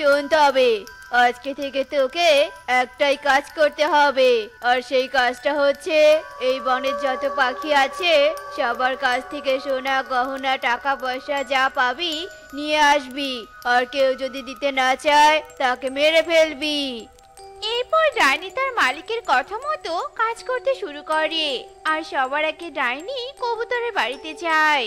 শোন তবে আজকে থেকে তোকে একটাই কাজ করতে হবে। আর সেই কাজটা হচ্ছে, এই বনের যত পাখি আছে, সবার কাছ থেকে সোনা, গহনা টাকা পয়সা যা পাবি নিয়ে আসবি। আর কেউ যদি দিতে না চায়, তাকে মেরে ফেলবি। এরপর ডাইনি তার মালিকের কথা মতো কাজ করতে শুরু করে। আর সবার আগে ডাইনি কবুতরের বাড়িতে যায়।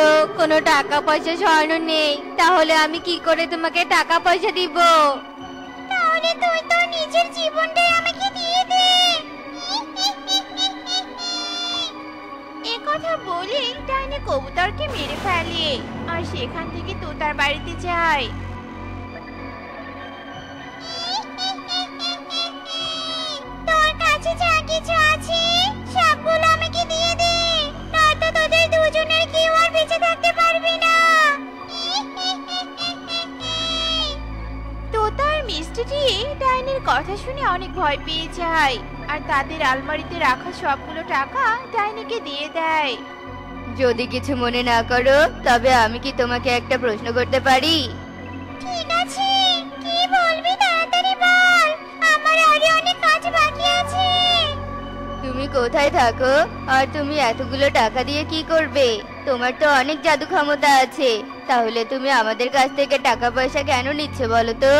তো কোনো টাকা পয়সা স্বর্ণ নেই। তাহলে আমি কি করে তোমাকে টাকা পয়সা দিব? তাহলে তুই তোর নিজের জীবনটাই আমাকে দিয়ে দে। এ কথা বলে ডাইনি কবুতরকে মেরে ফেলে, আর সেখান থেকে তোতার বাড়িতে যায়। তোর কাছে যা কিছু আছে, সবগুলো বেঁচে থাকতে পারবে না। তোতার মিষ্টিটি ডাইনির কথা শুনে অনেক ভয় পেয়ে যায় আর তাদের আলমারিতে রাখা সবগুলো টাকা ডাইনিকে দিয়ে দেয়। যদি কিছু মনে না করো তবে আমি কি তোমাকে একটা প্রশ্ন করতে পারি? ঠিক আছে কি বলবি তাড়াতাড়ি বল আমার আরও অনেক কাজ বাকি আছে। তুমি কোথায় থাকো? আর তুমি এতগুলো টাকা দিয়ে কি করবে? তোমার তো অনেক জাদু ক্ষমতা আছে। তাহলে তুমি আমাদের কাছ থেকে টাকা পয়সা কেন নিচ্ছ বলো তো?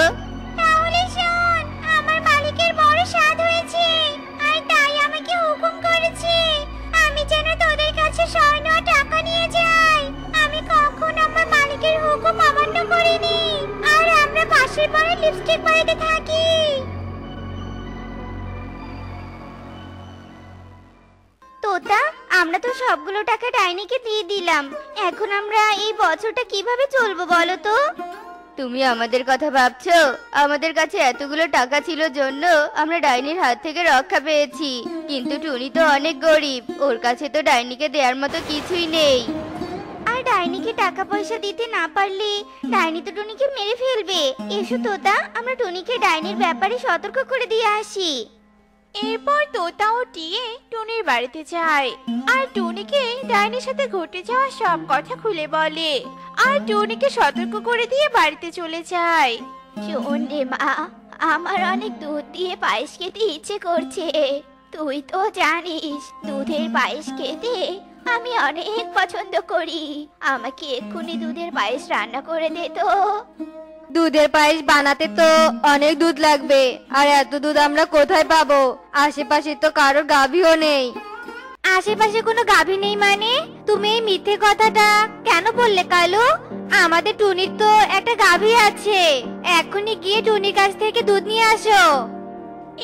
আমার লিপস্টিক তোতা আমরা তো সবগুলো টাকা ডাইনিকে দিয়ে দিলাম। এখন আমরা এই বছরটা কীভাবে চলবো বলো তো? তুমি আমাদের কথা ভাবছ? আমাদের কাছে এতগুলো টাকা ছিল জন্য আমরা ডাইনির হাত থেকে রক্ষা পেয়েছি। কিন্তু টুনি তো অনেক গরিব ওর কাছে তো ডাইনিকে দেওয়ার মতো কিছুই নেই। আর ডাইনিকে টাকা পয়সা দিতে না পারলে ডাইনি তো টুনিকে মেরে ফেলবে। এসো তোতা আমরা টুনিকে ডাইনির ব্যাপারে সতর্ক করে দিয়ে আসি। এরপর তোতা ও টিয়ে টুনির বাড়িতে যায়। আর টুনিকে ডাইনির সাথে ঘটে যাওয়া সব কথা খুলে বলে। আর টুনিকে সতর্ক করে দিয়ে বাড়িতে চলে যায়। শোন মা, আমার অনেক দুধ দিয়ে পায়েস খেতে ইচ্ছে করছে। তুই তো জানিস, দুধের পায়েস খেতে আমি অনেক পছন্দ করি। আমাকে এক্ষুনি দুধের পায়েস রান্না করে দে তো। দুধের পায়েস বানাতে তো অনেক দুধ লাগবে। আর এত দুধ আমরা কোথায় পাবো? আশেপাশে তো কারোর গাভীও নেই। আশেপাশে কোনো গাভী নেই মানে? তুমি এই মিথ্যে কথাটা কেন বললে কালু? আমাদের টুনির তো একটা গাভী আছে। এখনই গিয়ে টুনির কাছ থেকে দুধ নিয়ে আসো।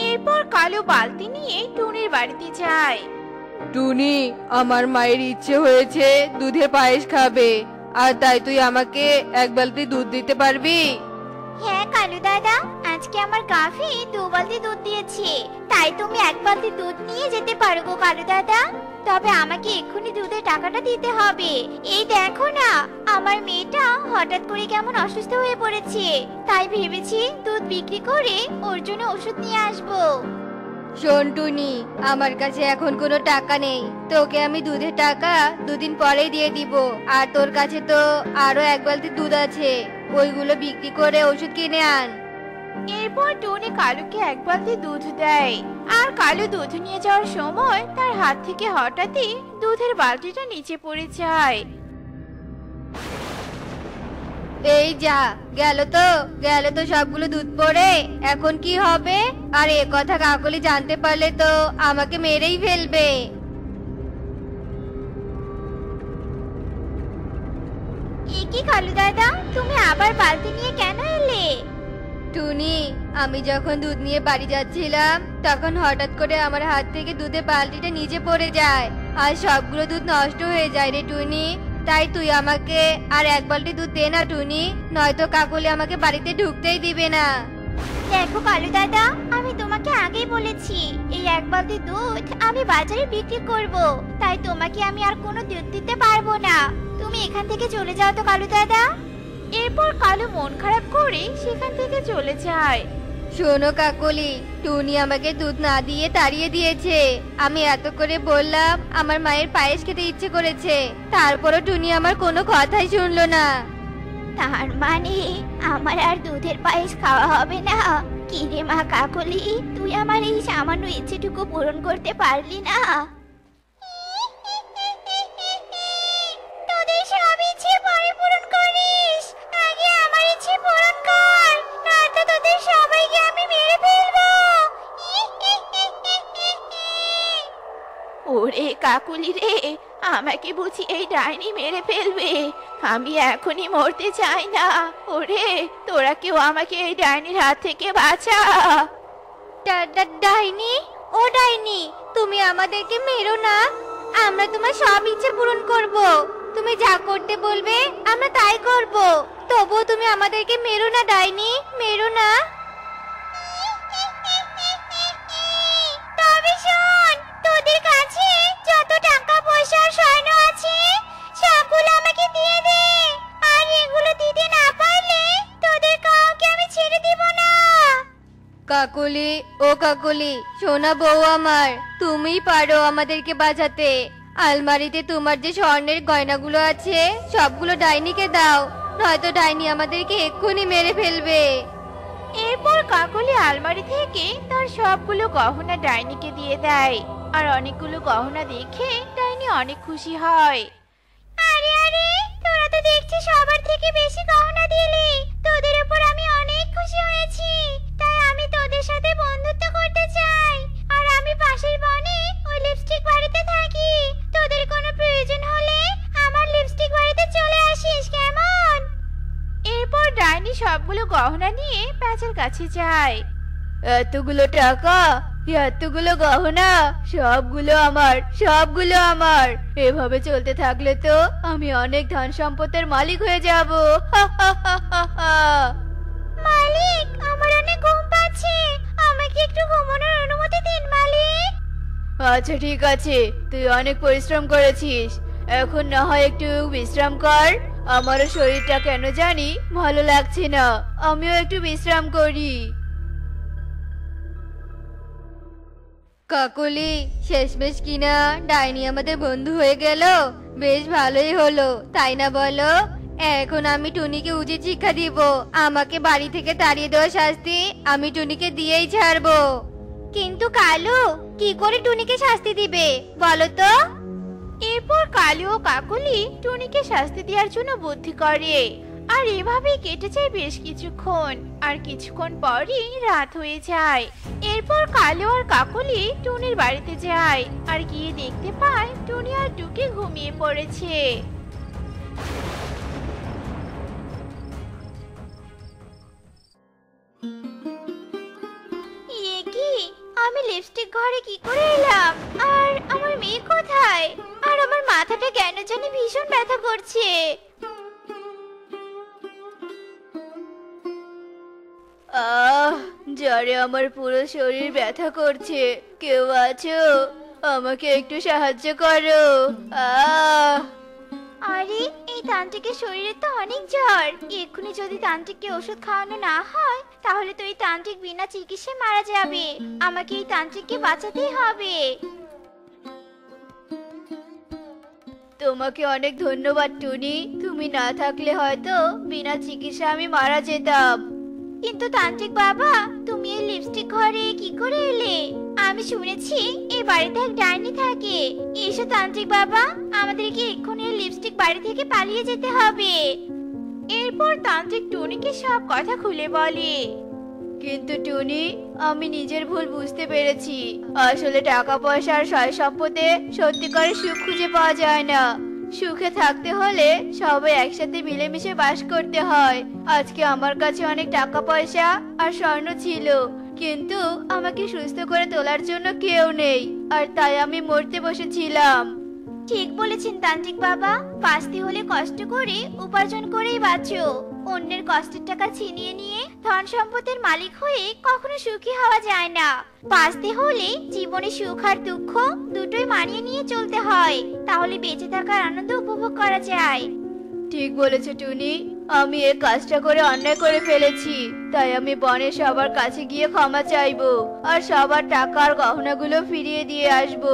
এরপর কালু বালতি নিয়ে টুনির বাড়িতে যায়। টুনি আমার মায়ের ইচ্ছে হয়েছে দুধের পায়েস খাবে। আর তাই তুই আমাকে এক বালতি দুধ দিতে পারবি? হ্যাঁ কালু দাদা। আজকে আমার গাভী দু বালতি দুধ দিয়েছে। তাই তুমি এক বালতি দুধ নিয়ে যেতে পারো কালু দাদা। তবে আমাকে এক্ষুনি দুধের টাকাটা দিতে হবে। এই দেখো না, আমার মেয়েটা হঠাৎ করে কেমন অসুস্থ হয়ে পড়েছে। তাই ভেবেছি দুধ বিক্রি করে ওর জন্য ওষুধ নিয়ে আসব। শোন টুনি আমার কাছে এখন কোনো টাকা নেই। তোকে আমি দুধের টাকা দুদিন পরেই দিয়ে দিব। আর তোর কাছে তো আরও এক বালতি দুধ আছে। ওইগুলো বিক্রি করে ওষুধ কিনে আন। এরপর টনি কালুকে এক বালতি দুধ দেয়। আর কালু দুধ নিয়ে যাওয়ার সময় তার হাত থেকে হঠাৎই দুধের বালতিটা নিচে পড়ে যায়। এই যা গেল তো গেল তো সবগুলো দুধ পড়ে। এখন কি হবে? আর এ কথা কাকলি জানতে পারলে তো আমাকে মেরেই ফেলবে। এ কি কালু দাদা তুমি আবার বালতি নিয়ে কেন এলে? টুনি আমি যখন দুধ নিয়ে বাড়ি যাচ্ছিলাম তখন হঠাৎ করে আমার হাত থেকে দুধের বালতিটা নিচে পড়ে যায়। আর সবগুলো দুধ নষ্ট হয়ে যায় রে টুনি। তাই তুই আমাকে আর এক বালতি দুধ দে না, টুনি। নয়তো কাকুলি আমাকে বাড়িতে ঢুকতেই দিবে না। দেখো কালু দাদা, আমি তোমাকে আগেই বলেছি, এই এক বালতি দুধ আমি বাজারে বিক্রি করব। তাই তোমাকে আমি আর কোনো দুধ দিতে পারব না। তুমি এখান থেকে চলে যাও তো কালু দাদা। এরপর কালু মন খারাপ করে সেখান থেকে চলে যায়। শোনো কাকলি, টুনি আমাকে দুধ না দিয়ে তাড়িয়ে দিয়েছে। আমি এত করে বললাম, আমার মায়ের পায়েস খেতে ইচ্ছে করেছে। তারপরও টুনি আমার কোনো কথাই শুনলো না। তার মানে আমার আর দুধের পায়েস খাওয়া হবে না? কিরে মা কাকলি, তুই আমার এই সামান্য ইচ্ছেটুকু পূরণ করতে পারলি না? কাকুলি রে আমাকে বুঝি এই ডাইনি মেরে ফেলবে। আমি এখনই মরতে চাই না। ওরে তোরা কেউ আমাকে এই ডাইনির হাত থেকে বাঁচা। ডাইনি? ও ডাইনি তুমি আমাদেরকে মেরো না। আমরা তোমার সব ইচ্ছে পূরণ করব। তুমি যা করতে বলবে আমরা তাই করব। তবুও তুমি আমাদেরকে মেরো না ডাইনি মেরো না। তবে শোন! তোদের কাছে যত টাকা পয়সা স্বর্ণ আছে সবগুলো আমাকে দিয়ে দে। আর এগুলো দিতে না পারলে তোদের কাউকে আমি ছেড়ে দিব না। কাকুলি ও কাকুলি সোনা বউ আমার তুমিই পারো আমাদেরকে বাঁচাতে। আলমারিতে তোমার যে স্বর্ণের গয়নাগুলো আছে সবগুলো ডাইনিকে দাও নয়তো ডাইনি আমাদেরকে এক্ষুনি মেরে ফেলবে। এরপর কাকলি আলমারি থেকে তার সবগুলো গহনা ডাইনিকে দিয়ে দেয়। আর অনেকগুলো গহনা দেখে ডাইনি অনেক খুশি হয়। আরে আরে তোরা তো দেখছি সবার থেকে বেশি গহনা দিলি। তোদের উপর আমি অনেক খুশি হয়েছি। তাই আমি তোদের সাথে বন্ধুত্ব করতে চাই। আর আমি পাশের বনে ওই লিপস্টিক বাড়িতে থাকি। তোদের কোনো প্রয়োজন হলে আমার লিপস্টিক বাড়িতে চলে আসিস কেমন? এরপর ডাইনি সবগুলো গহনা নিয়ে প্যাঁচার কাছে যায়। এতগুলো টাকা এতগুলো গহনা সবগুলো আমার সবগুলো আমার। এভাবে চলতে থাকলে তো আমি অনেক ধন সম্পদের মালিক হয়ে যাব। মালিক আমার অনেক ঘুম পাচ্ছে। আমাকে একটু ঘুমানোর অনুমতি দিন মালিক। আচ্ছা ঠিক আছে। তুই অনেক পরিশ্রম করেছিস। এখন না হয় একটু বিশ্রাম কর। আমারও শরীরটা কেন জানি ভালো লাগছে না। আমিও একটু বিশ্রাম করি। কাকলি, শেষমেশ কিনা ডাইনি আমাদের বন্ধু হয়ে গেল। বেশ ভালোই হলো, তাই না বলো? এখন আমি টুনিকে উচিত শিক্ষা দিব। আমাকে বাড়ি থেকে তাড়িয়ে দেওয়া শাস্তি আমি টুনিকে দিয়েই ছাড়বো। কিন্তু কালু, কি করে টুনিকে শাস্তি দিবে, বলো তো? এরপর কালু ও কাকলি টুনিকে শাস্তি দেওয়ার জন্য বুদ্ধি করে। আর এভাবে কেটে যায় বেশ কিছুক্ষণ। আর কিছুক্ষণ পরই রাত হয়ে যায়। এরপর কালু আর কাকলি টুনির বাড়িতে যায়। আর গিয়ে দেখতে পায় টুনি আর টুকি ঘুমিয়ে পড়েছে। আমি লিপস্টিক ঘরে কি করে এলাম? আর আমার মেয়ে কোথায়? আর আমার মাথাটা কেন জানি ভীষণ ব্যথা করছে। জ্বরে আমার পুরো শরীর ব্যথা করছে কেউ আছো? আমাকে একটু সাহায্য করো। আহ! আরে এই তান্ত্রিকের শরীরে তো অনেক জ্বর। এক্ষুনি যদি তান্ত্রিককে ওষুধ খাওয়ানো না হয় তাহলে তো এই তান্ত্রিক বিনা চিকিৎসায় মারা যাবে। আমাকে এই তান্ত্রিককে বাঁচাতেই হবে। তোমাকে অনেক ধন্যবাদ টুনি। তুমি না থাকলে হয়তো বিনা চিকিৎসা আমি মারা যেতাম। কিন্তু তান্ত্রিক বাবা, তুমি এই লিপস্টিক ঘরে কি করে এলে? আমি শুনেছি এই বাড়িতে এক ডাইনি থাকে। এসো তান্ত্রিক বাবা, আমাদেরকে এক্ষুনি এই লিপস্টিক বাড়ি থেকে পালিয়ে যেতে হবে। এরপর তান্ত্রিক টুনিকে সব কথা খুলে বলে। কিন্তু টুনি, আমি নিজের ভুল বুঝতে পেরেছি। আসলে টাকা পয়সা আর সয় সম্পদে সত্যিকারের সুখ খুঁজে পাওয়া যায় না। সুখে থাকতে হলে সবাই একসাথে মিলেমিশে বাস করতে হয়। আজকে আমার কাছে অনেক টাকা পয়সা আর স্বর্ণ ছিল, কিন্তু আমাকে সুস্থ করে তোলার জন্য কেউ নেই, আর তাই আমি মরতে বসেছিলাম। ঠিক বলেছেন তান্ত্রিক বাবা, বাঁচতে হলে কষ্ট করে উপার্জন করেই বাঁচো। অন্যের কষ্টের টাকা ছিনিয়ে নিয়ে ধন সম্পদের মালিক হয়ে কখনো সুখী হওয়া যায় না। বাঁচতে হলে জীবনে সুখ আর দুঃখ দুটোই মানিয়ে নিয়ে চলতে হয়। তাহলে বেঁচে থাকার আনন্দ উপভোগ করা যায়। ঠিক বলেছে টুনি। আমি এই কাজটা করে অন্যায় করে ফেলেছি। তাই আমি বনে সবার কাছে গিয়ে ক্ষমা চাইব আর সবার টাকা আর গহনাগুলো ফিরিয়ে দিয়ে আসব।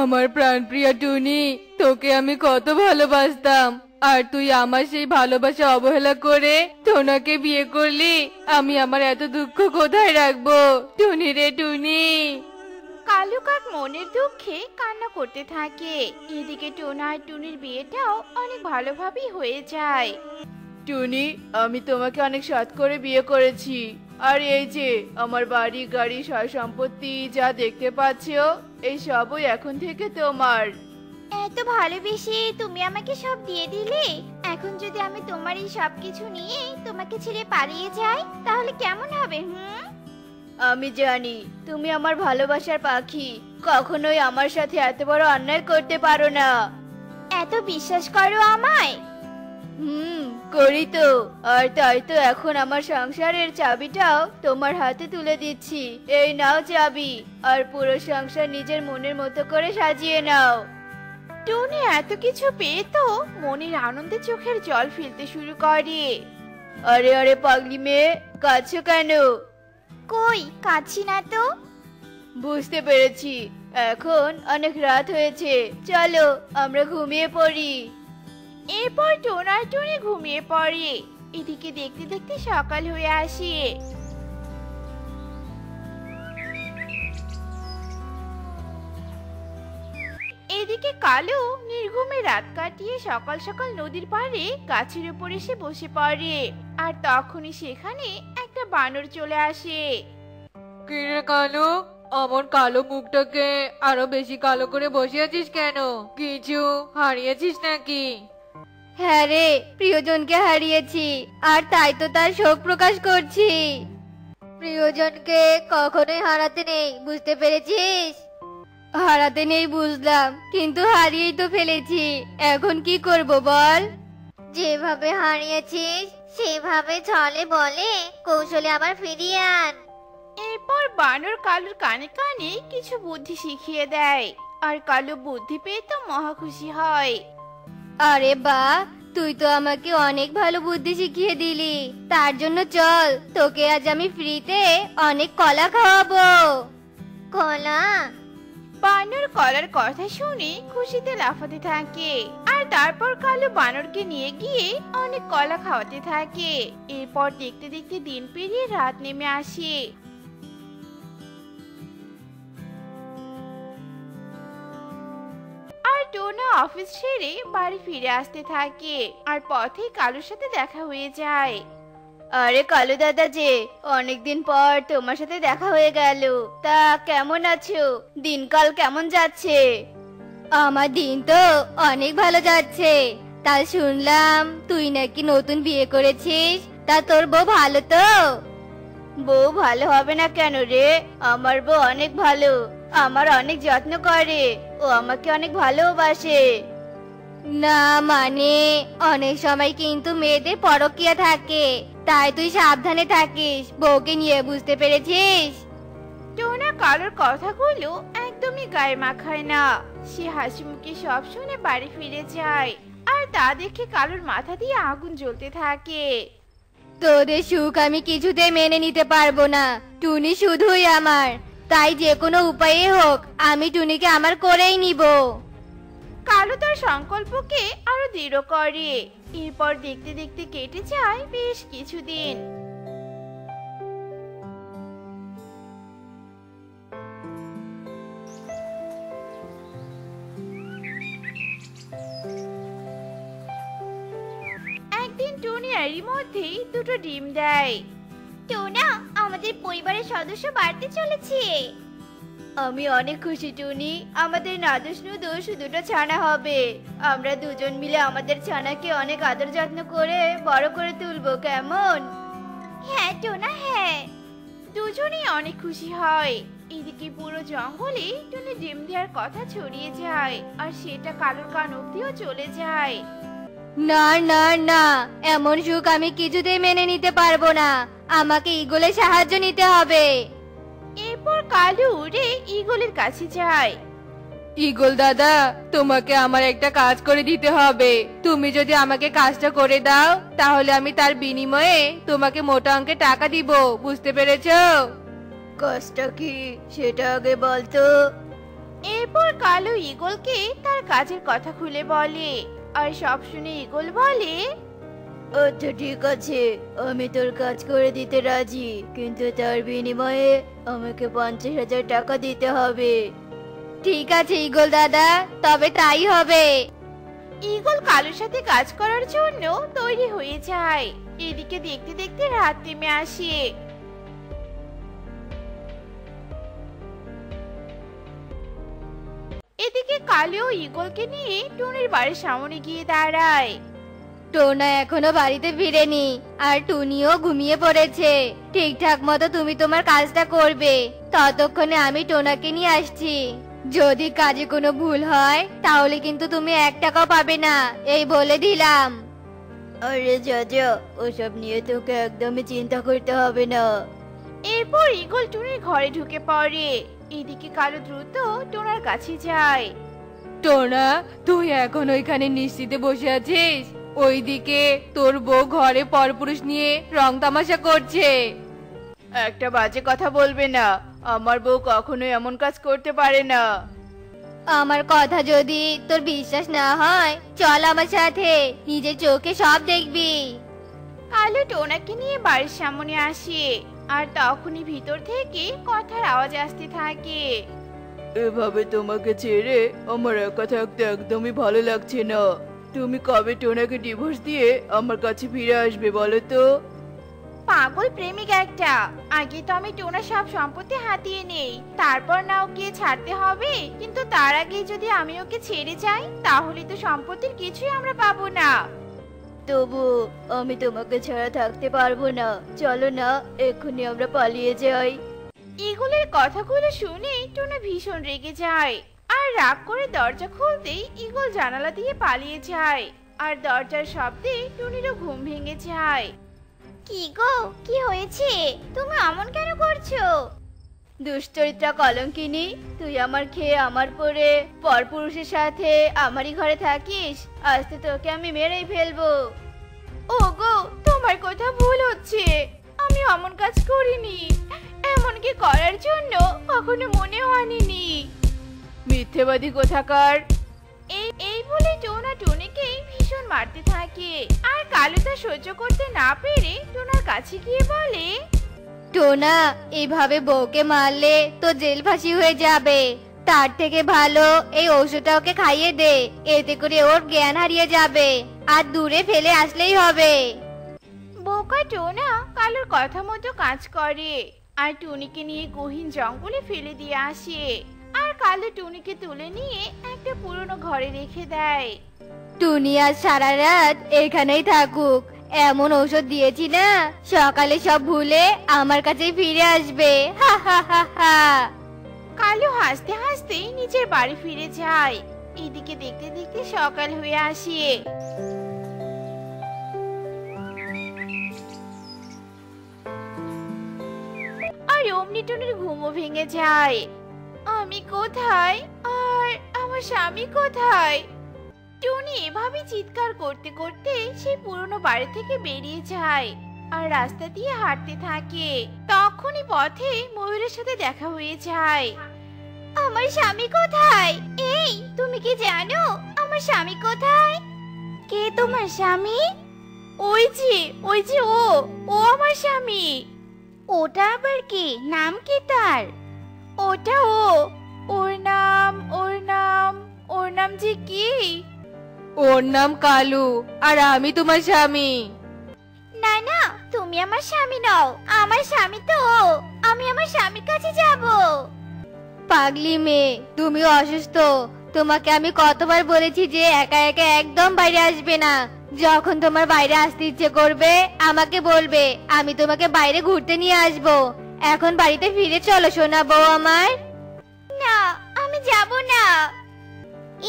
আমার প্রাণপ্রিয়া টুনি তোকে আমি কত ভালোবাসতাম। আর তুই আমার সেই ভালোবাসা অবহেলা করে টোনাকে বিয়ে করলি আমি আমার এত দুঃখ কোথায় রাখব? টুনি রে টুনি। কালু কাক মনের দুঃখে কান্না করতে থাকে। এদিকে টোনা আর টুনির বিয়েটাও অনেক ভালোভাবেই হয়ে যায়। টুনি আমি তোমাকে অনেক সৎ করে বিয়ে করেছি। আর এই যে আমার বাড়ি গাড়ি সয় সম্পত্তি যা দেখতে পাচ্ছো এই সবই এখন থেকে তোমার। এত ভালোবেসে তুমি আমাকে সব দিয়ে দিলে। এখন যদি আমি তোমার এই সব কিছু নিয়ে তোমাকে ছেড়ে পালিয়ে যাই তাহলে কেমন হবে হুম? আমি জানি তুমি আমার ভালোবাসার পাখি। কখনোই আমার সাথে এত বড় অন্যায় করতে পারো না। এত বিশ্বাস করো আমায়? হুম করি তো। আর তাই তো এখন আমার সংসারের চাবিটাও তোমার হাতে তুলে দিচ্ছি। এই নাও চাবি আর পুরো সংসার নিজের মনের মতো করে সাজিয়ে নাও। টুনি এত কিছু পেয়ে তো মনের আনন্দে চোখের জল ফেলতে শুরু করে। আরে আরে পাগলি মেয়ে কাঁদছো কেন? কই কাঁদছি না তো? বুঝতে পেরেছি। এখন অনেক রাত হয়েছে। চলো আমরা ঘুমিয়ে পড়ি। এরপর টোনার টুনি ঘুমিয়ে পড়ে। এদিকে দেখতে দেখতে সকাল হয়ে আসে। কালো নির্ঘুমে রাত কাটিয়ে সকাল সকাল নদীর পাড়ে গাছের উপর এসে বসে পড়ে। আর তখনই সেখানে একটা বানর চলে আসে। কিরে কালো আমার কালো মুখটাকে আরও বেশি কালো করে বসে আছিস কেন? কিছু হারিয়েছিস নাকি? হ্যাঁ রে প্রিয়জনকে হারিয়েছি আর তাই তো তার শোক প্রকাশ করছি। প্রিয়জনকে কখনোই হারাতে নেই বুঝতে পেরেছিস? হারাতে নেই বুঝলাম কিন্তু হারিয়েই তো ফেলেছি। এখন কি করব বল? যেভাবে হারিয়েছিস সেভাবে ছলে বলে কৌশলে আবার ফিরিয়ে আন। এরপর বানর কালুর কানে কানে কিছু বুদ্ধি শিখিয়ে দেয় আর কালু বুদ্ধি পেয়ে তো মহা খুশি হয়। আরে বা তুই তো আমাকে অনেক ভালো বুদ্ধি শিখিয়ে দিলি। তার জন্য চল তোকে আজ আমি ফ্রিতে অনেক কলা খাওয়াবো। কলা? বানর কলার কথা শুনে খুশিতে লাফাতে থাকে। আর তারপর কালু বানরকে নিয়ে গিয়ে অনেক কলা খাওয়াতে থাকে। এরপর দেখতে দেখতে দিন পেরিয়ে রাত নেমে আসে। অফিস ছেড়ে বাড়ি ফিরে আসতে থাকে। আর পথে কালুর সাথে দেখা হয়ে যায়। আরে কালু দাদা যে অনেকদিন পর তোমার সাথে দেখা হয়ে গেল। তা কেমন আছো? দিনকাল কেমন যাচ্ছে? আমার দিন তো অনেক ভালো যাচ্ছে। তা শুনলাম তুই নাকি নতুন বিয়ে করেছিস? তা তোর বউ ভালো তো? বউ ভালো হবে না কেন রে? আমার বউ অনেক ভালো। আমার অনেক যত্ন করে। ও আমাকে অনেক ভালোবাসে। না মানে অনেক সময় কিন্তু মেয়েদের পরকিয়া থাকে। তাই তুই সাবধানে থাকিস বউকে নিয়ে বুঝতে পেরেছিস? টোনা কালোর কথাগুলো একদমই গায়ে মাখায় না। সে হাসি মুখে সব শুনে বাড়ি ফিরে যায় আর তা দেখে কালোর মাথা দিয়ে আগুন জ্বলতে থাকে। তোদের সুখ আমি কিছুতে মেনে নিতে পারব না। টুনি শুধুই আমার। তাই যে কোনো উপায়ে হোক আমি টুনিকে আমার করেই নিব। কালো তার সংকল্পকে আরও দৃঢ় করে। এরপর দেখতে দেখতে কেটে যায় বেশ কিছুদিন। একদিন মধ্যেই দুটো ডিম দেয়। টোনা, আমাদের পরিবারের সদস্য বাড়তে চলেছে। আমি অনেক খুশি টুনি। আমাদের নাদুস নুদুস দুটো ছানা হবে। আমরা দুজন মিলে আমাদের ছানাকে অনেক আদর যত্ন করে বড় করে তুলবো কেমন? হ্যাঁ টোনা হ্যাঁ। দুজনেই অনেক খুশি হয়। এদিকে পুরো জঙ্গলে টুনি ডিম দেওয়ার কথা ছড়িয়ে যায় আর সেটা কালোর কান অব্দিও চলে যায়। না না না এমন সুখ আমি কিছুতেই মেনে নিতে পারব না। আমাকে ইগলের সাহায্য নিতে হবে। এরপর কালু উড়ে ইগলের কাছে যায়। ইগল দাদা তোমাকে আমার একটা কাজ করে দিতে হবে। তুমি যদি আমাকে কাজটা করে দাও তাহলে আমি তার বিনিময়ে তোমাকে মোটা অঙ্কে টাকা দিব বুঝতে পেরেছ? কাজটা কি? সেটা আগে বলতো। এরপর কালু ইগলকে তার কাজের কথা খুলে বলে আর সব শুনে ইগল বলে আচ্ছা ঠিক আছে। আমি তোর কাজ করে দিতে রাজি। কিন্তু তার বিনিময়ে আমাকে পঞ্চাশ হাজার টাকা দিতে হবে। ঠিক আছে ইগল দাদা। তবে তাই হবে। ইগল কালুর সাথে কাজ করার জন্য তৈরি হয়ে যায়। এদিকে দেখতে দেখতে রাত নেমে আসে। এদিকে কালু ইগলকে নিয়ে টুনির বাড়ির সামনে গিয়ে দাঁড়ায়। টোনা এখনও বাড়িতে ফিরেনি আর টুনিও ঘুমিয়ে পড়েছে। ঠিকঠাক মতো তুমি তোমার কাজটা করবে। ততক্ষণে আমি টোনাকে নিয়ে আসছি। যদি কাজে কোনো ভুল হয় তাহলে কিন্তু তুমি এক টাকাও পাবে না এই বলে দিলাম। আরে যা যা ওসব নিয়ে তোকে একদমই চিন্তা করতে হবে না। এরপর ইগল টুনির ঘরে ঢুকে পড়ে। এদিকে কালু দ্রুত টোনার কাছে যায়। টোনা তুই এখন ওইখানে নিশ্চিতে বসে আছিস? ওইদিকে তোর বউ ঘরে পরপুরুষ নিয়ে রং তামাশা করছে। একটা বাজে কথা বলবে না। আমার বউ কখনো এমন কাজ করতে পারে না। আমার কথা যদি তোর বিশ্বাস না হয় চল আমার সাথে নিজের চোখে সব দেখবি। কালু টোনাকে নিয়ে বাড়ির সামনে আসে আর তখনই ভিতর থেকে কথার আওয়াজ আসতে থাকে। এভাবে তোমাকে ছেড়ে আমার একা থাকতে একদমই ভালো লাগছে না। তুমি কবে টোনাকে ডিভোর্স দিয়ে আমার কাছে ফিরে আসবে বলো তো? পাগল প্রেমিক একটা। আগে তো আমি টোনা সব সম্পত্তি হাতিয়ে নেই। তারপর না ওকে ছাড়তে হবে। কিন্তু তার আগে যদি আমি ওকে ছেড়ে যাই তাহলে তো সম্পত্তির কিছুই আমরা পাবো না। তবু আমি তোমাকে ছাড়া থাকতে পারব না। চলো না এক্ষুনি আমরা পালিয়ে যাই। এগুলোর কথাগুলো শুনে টোনা ভীষণ রেগে যায়। আর রাগ করে দরজা খুলতেই ইগল জানালা দিয়ে পালিয়ে যায়। আর দরজার শব্দে টুনিরও ঘুম ভেঙে যায়। কি গো কি হয়েছে? তুমি অমন কেন করছ? দুশ্চরিত্রা কলঙ্কিনী তুই আমার খেয়ে আমার পরে পরপুরুষের সাথে আমারই ঘরে থাকিস আজ তো তোকে আমি মেরেই ফেলব। ওগো তোমার কথা ভুল হচ্ছে। আমি অমন কাজ করিনি। এমনকি করার জন্য কখনো মনে আনিনি। মিথ্যেবাদী কোথাকার? এই এই বলে টোনা টুনিকে ভীষণ মারতে থাকে। আর কালু তা সহ্য করতে না পেরে টোনার কাছে গিয়ে বলে টোনা এইভাবে বউকে মারলে তো জেল ফাঁসি হয়ে যাবে। তার থেকে ভালো এই ওষুধটা ওকে খাইয়ে দে এতে করে ওর জ্ঞান হারিয়ে যাবে আর দূরে ফেলে আসলেই হবে। বোকা টোনা কালুর কথা মতো কাজ করে আর টুনিকে নিয়ে গহীন জঙ্গলে ফেলে দিয়ে আসে। আর কালু টুনিকে তুলে নিয়ে একটা পুরনো ঘরে রেখে দেয়। টুনি আজ সারা রাত এখানেই থাকুক। এমন ঔষধ দিয়েছি না সকালে সব ভুলে আমার কাছে ফিরে আসবে। হা হা হা হা। কালু হাসতে হাসতে নিজের বাড়ি ফিরে যায়। এদিকে দেখতে দেখতে সকাল হয়ে আসে। আর অমনি টুনির ঘুমও ভেঙে যায়। আমি কোথায়? আর আমার স্বামী কোথায়? টুনি এভাবে চিৎকার করতে করতে সেই পুরনো বাড়ি থেকে বেরিয়ে যায় আর রাস্তা দিয়ে হাঁটতে থাকে। তখনই পথে ময়ূরের সাথে দেখা হয়ে যায়। আমার স্বামী কোথায়? এই, তুমি কি জানো? আমার স্বামী কোথায়? কে তোমার স্বামী? ওই যে ওই যে ও ও আমার স্বামী। ওটা আবার কি? নাম কি তার? ওটা ও। ওর নাম ওর নাম ওর নাম যে কি? ওর নাম কালু আর আমি তোমার স্বামী। না না তুমি আমার স্বামী নও আমার স্বামী তো ও। আমি আমার স্বামীর কাছে যাব। পাগলি মেয়ে তুমি অসুস্থ। তোমাকে আমি কতবার বলেছি যে একা একা একদম বাইরে আসবে না। যখন তোমার বাইরে আসতে ইচ্ছে করবে আমাকে বলবে আমি তোমাকে বাইরে ঘুরতে নিয়ে আসব। এখন বাড়িতে ফিরে চলো সোনা বউ আমার। না আমি যাব না।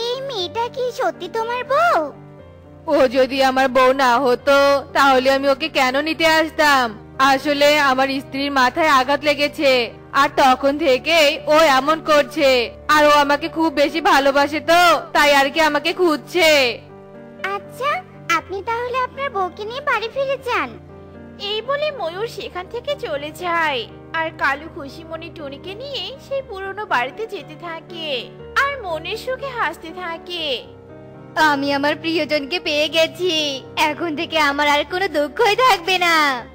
এই মেয়েটা কি সত্যি তোমার বউ? ও যদি আমার বউ না হতো তাহলে আমি ওকে কেন নিতে আসতাম? আসলে আমার স্ত্রীর মাথায় আঘাত লেগেছে আর তখন থেকেই ও এমন করছে। আর ও আমাকে খুব বেশি ভালোবাসে তো তাই আর কি আমাকে খুঁজছে। আচ্ছা আপনি তাহলে আপনার বউকে নিয়ে বাড়ি ফিরে যান। এই বলে ময়ূর সেখান থেকে চলে যায়। আর কালু খুশি মনে টুনিকে নিয়ে সেই পুরনো বাড়িতে যেতে থাকে আর মনের সুখে হাসতে থাকে। আমি আমার প্রিয়জনকে পেয়ে গেছি। এখন থেকে আমার আর কোনো দুঃখই থাকবে না।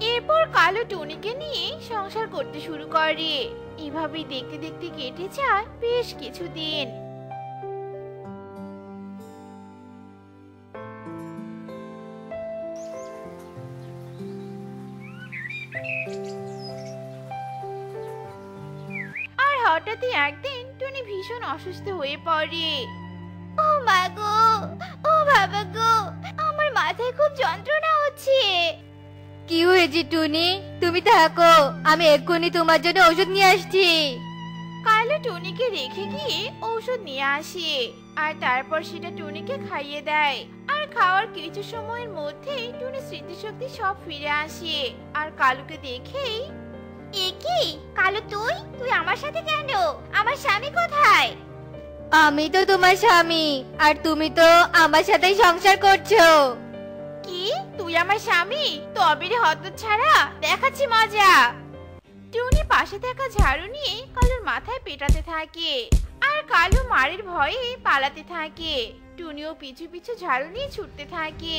এরপর কালু টুনিকে নিয়ে সংসার করতে শুরু করে। এভাবেই দেখতে দেখতে কেটে যায় বেশ কিছুদিন। ভীষণ অসুস্থ হয়ে পড়ে। ও মা গো ও বাবা গো আমার মাথায় খুব যন্ত্রণা হচ্ছে। কি হয়েছে টুনি? তুমি থাকো আমি এক্ষুনি তোমার জন্য ওষুধ নিয়ে আসছি। কালো টুনিকে রেখে গিয়ে ঔষধ নিয়ে আসে আর তারপর সেটা টুনিকে খাইয়ে দেয়। আর খাওয়ার কিছু সময়ের মধ্যেই টুনি স্মৃতিশক্তি সব ফিরে আসে আর কালুকে দেখেই এ কি? কালো তুই? তুই আমার সাথে কেন? আমার স্বামী কোথায়? আমি তো তোমার স্বামী আর তুমি তো আমার সাথেই সংসার করছ। কি? তুই আমার স্বামী? তবে রে হত ছাড়া দেখাচ্ছি মজা। টুনি পাশে থাকা ঝাড়ু নিয়ে কালুর মাথায় পেটাতে থাকে আর কালু মারের ভয়ে পালাতে থাকে। টুনিও পিছু পিছু ঝাড়ু নিয়ে ছুটতে থাকে।